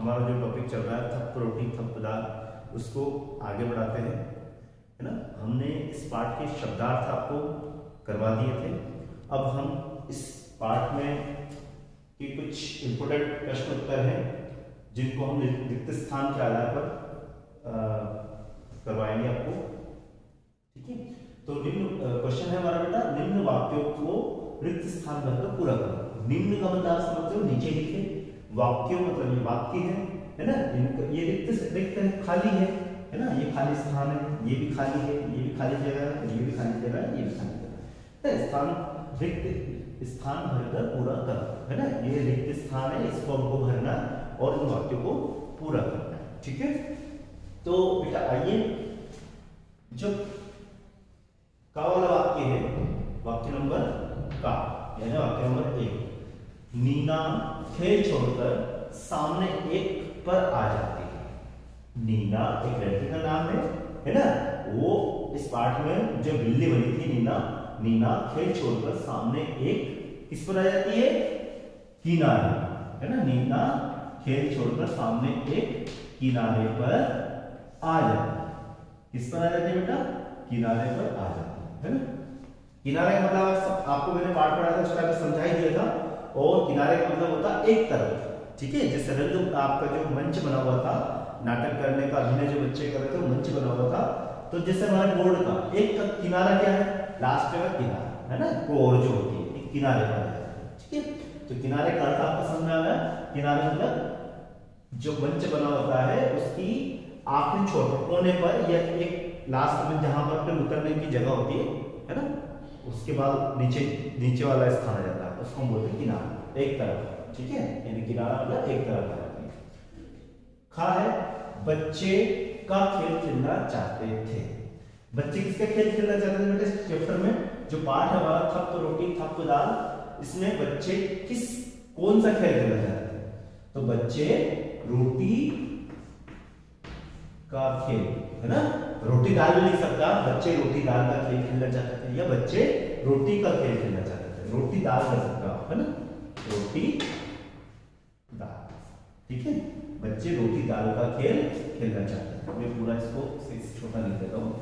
हमारा जो टॉपिक चल रहा है, थप रोटी थप दाल उसको आगे बढ़ाते हैं, है ना? हमने इस पाठ के शब्दार्थ आपको करवा दिए थे। अब हम इस पाठ में के कुछ इंपोर्टेंट प्रश्न उत्तर हैं, जिनको हम रिक्त स्थान के आधार पर करवाएँगे आपको। ठीक है? तो निम्न क्वेश्चन है हमारा बेटा, निम्न वाक्यों को रिक्त स्थान भरकर पूरा करो निम्न का मतलब समझते हो, नीचे लिखे। वाक्यों मतलब ये वाक्य है है ना? इनको ये रिक्त रिक्त है, खाली है है ना? ये खाली स्थान है, ये भी खाली है, ये भी खाली जगह है ये भी खाली जगह है, ये भी खाली जगह है। स्थान रिक्त, स्थान भरकर पूरा कर, है ना? ये रिक्त स्थान है इस फॉर्म को भरना और इन वाक्यों को पूरा करना ठीक है? तो बेटा आइए जो का वाला वाक्य है, वाक्य नंबर का, यानी वाक्य नंबर एक। नीना खेल छोड़कर सामने एक पर आ जाती है। नीना एक लड़की का नाम है है ना? वो इस पाठ में जो बिल्ली बनी थी नीना नीना खेल छोड़कर सामने एक किस पर आ जाती है? किनारे है ना? नीना खेल छोड़कर सामने एक किनारे पर आ जाती है। किस पर आ जाती है बेटा? किनारे पर आ जाती है ना? किनारे का मतलब आपको मैंने पाठ पढ़ा था, उसका समझा ही दिया था। और किनारे का मतलब होता एक तरफ़। ठीक है? जैसे रंग आपका जो मंच बना हुआ था, नाटक करने का, अभिनय जो बच्चे कर रहे थे मंच बना हुआ था। तो जैसे हमारे बोर्ड का एक का किनारा क्या है? लास्ट का किनारा, है ना? कोर जो होती है किनारे पर। ठीक है? तो किनारे का अर्थ आपको समझ आ गया किनारे मतलब जो मंच बना होता है, उसकी आखिरी छोर, कोने पर या एक लास्ट में जहाँ पर उतरने की जगह होती है है ना? उसके बाद नीचे नीचे वाला स्थान आ जाता है। उसको हम बोलते हैं किनारा। एक तरफ़, ठीक है? यानी किनारा मतलब एक तरफ़ है। खा है, बच्चे का खेल खेलना चाहते थे। बच्चे किसका खेल खेलना चाहते थे बेटे? चैप्टर में जो पाठ है हमारा, थप रोटी, थप दाल, इसमें बच्चे किस, कौन सा खेल खेलना चाहते थे? तो बच्चे रोटी का खेल, है ना? रोटी दाल भी लिख सकता, बच्चे रोटी दाल का खेल खेलना चाहते थे या बच्चे रोटी का खेल खेलना चाहते थे। रोटी दाल कर सकता, है ना? रोटी दाल, ठीक है? बच्चे रोटी दाल का खेल खेलना चाहते हैं मैं पूरा इसको छोटा लिख देता हूँ।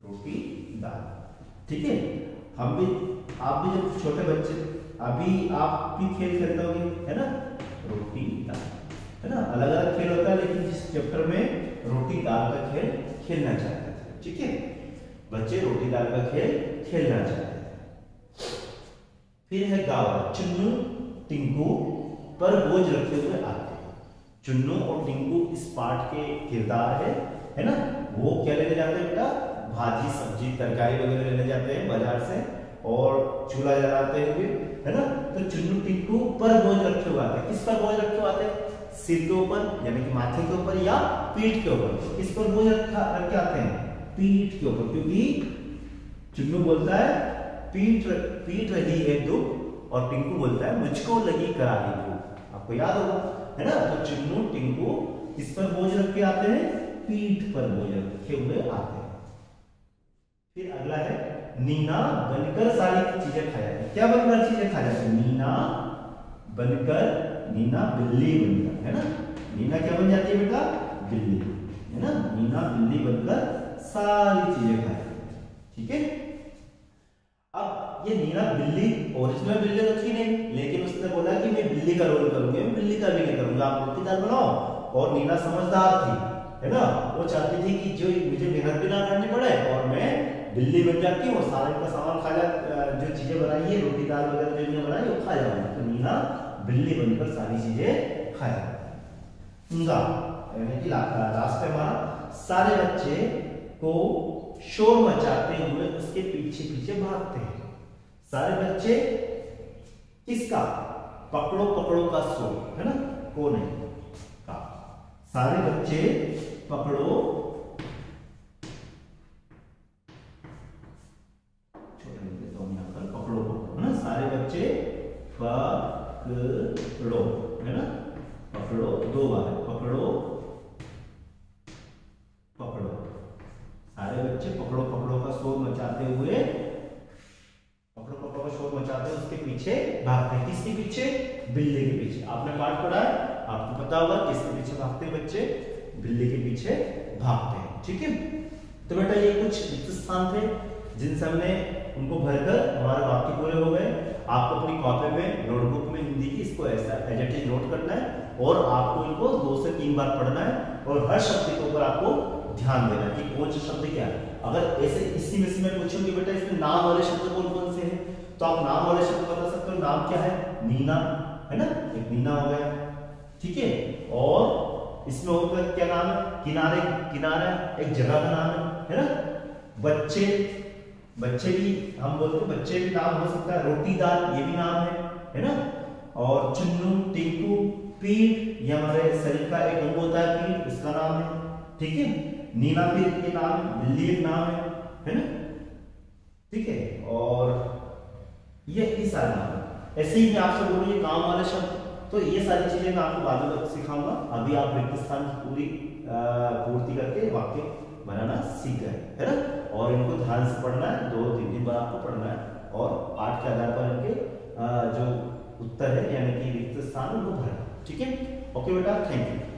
रोटी दाल, ठीक है? हम भी, आप भी जब छोटे बच्चे, अभी आप भी खेल खेलते होंगे, है ना? रोटी दाल। है ना? अलग अलग खेल होता है, लेकिन जिस चैप्टर में रोटी दाल का खेल खेलना चाहते थे, ठीक है? बच्चे रोटी दाल का खेल खेलना चाहते थे। फिर है गावा, चुन्नू, टिंकू, पर बोझ रखे हुए आते हैं। चुन्नू और टिंकू इस पाठ के किरदार है है ना? वो क्या लेने जाते हैं बेटा? भाजी, सब्ज़ी, तरकारी वगैरह लेने जाते हैं बाज़ार से और चूल्हा जलाते हैं फिर, है ना? तो चुन्नू, टिंकू पर बोझ रखे हुए आते हैं। किस पर बोझ रखे हुए आते हैं? सिर के ऊपर, यानी कि माथे के ऊपर या पीठ के ऊपर। इस पर बोझ रख के आते हैं, पीठ के ऊपर, क्योंकि चुन्नू बोलता है पीट पीट रही है दुख और टिंकू बोलता है, मुझको लगी करारी भूख आपको याद होगा, है ना? तो चिन्नू, टिंकू किस पर बोझ रख के आते हैं, पीठ पर बोझ रखे हुए आते हैं। फिर अगला है, नीना बनकर सारी चीज़ें खा जाती क्या बनकर चीज़ें खा जाती नीना बनकर नीना बिल्ली बनकर, है ना? नीना क्या बन जाती है बेटा? बिल्ली। है ना? नीना बिल्ली बनकर सारी चीज़ें खा जाती है। ठीक है? अब ये नीना बिल्ली ओरिजिनल बिल्ली तो थी नहीं, लेकिन उसने बोला कि मैं बिल्ली का रोल करूँगी, मैं बिल्ली का भी नहीं करूँगा। आप रोटी दाल बनाओ। और नीना समझदार थी, है ना? वो चाहती थी कि जो मुझे मेहनत भी ना करनी पड़े और मैं बिल्ली बन जाती हूँ सारे का सामान खा जा जो चीज़ें बनाई है, रोटी दाल वगैरह जो इन्हें बनाई, वो खा जाऊँगा तो नीना बिल्ली बनकर सारी चीज़ें खा जाती यानी कि लास्ट में हमारा सारे बच्चे को शोर मचाते हुए उसके पीछे पीछे भागते हैं। सारे बच्चे किसका? पकड़ो पकड़ो का शोर, है ना? कौन है का। सारे बच्चे पकड़ो पकड़ो है ना? पकड़ो दो बार पकड़ो पकड़ो सारे बच्चे पकड़ो पकड़ो का शोर मचाते हुए, पकड़ो पकड़ो का शोर मचाते उसके पीछे भागते हैं। किसके पीछे? बिल्ली के पीछे। आपने पाठ पढ़ा है? आपको पता होगा किसके पीछे भागते हैं बच्चे? बिल्ली के पीछे भागते हैं। ठीक है? तो बेटा ये कुछ स्थान थे जिनसे हमने उनको भरकर हमारे वाक्य पूरे हो गए। आपको अपनी कॉपी में नोटबुक में हिंदी की इसको ऐसा एज नोट करना है और आपको इनको दो से तीन बार पढ़ना है और हर शब्द के ऊपर आपको ध्यान देना है कि कौन सा शब्द क्या है। अगर ऐसे इसी में से मैं पूछूँगी, बेटा, इसमें नाम वाले शब्द कौन कौन से हैं? तो आप नाम वाले शब्द बता सकते हो। नाम क्या है? नीना, है ना? एक नीना हो गया। ठीक है? और इसमें होगा क्या नाम है? किनारे, किनारा, एक जगह का नाम है है ना? बच्चे बच्चे भी, हम बोलते हैं बच्चे भी नाम हो सकता है रोटी दाल, ये भी नाम है है ना? और चुन्नू, टिंकू, पीठ, ये हमारे शरीर का एक अंग होता है पीठ, उसका नाम है, ठीक है? नीना पीठ के नाम बिल्ली एक नाम है है ना? ठीक है, और ये ये सारे नाम ऐसे ही मैं आपसे बोलूँ, ये काम वाले शब्द तो ये सारी चीज़ें मैं आपको बाद में सिखाऊँगा। अभी आप रिक्त स्थान की पूरी पूर्ति करके वाक्य बनाना सीख गए, है ना? और इनको ध्यान से पढ़ना है, दो तीन दिन बाद आपको पढ़ना है। और पाठ के आधार पर इनके जो उत्तर है, यानी कि रिक्त स्थान, उनको भरना ठीक है? ओके बेटा थैंक यू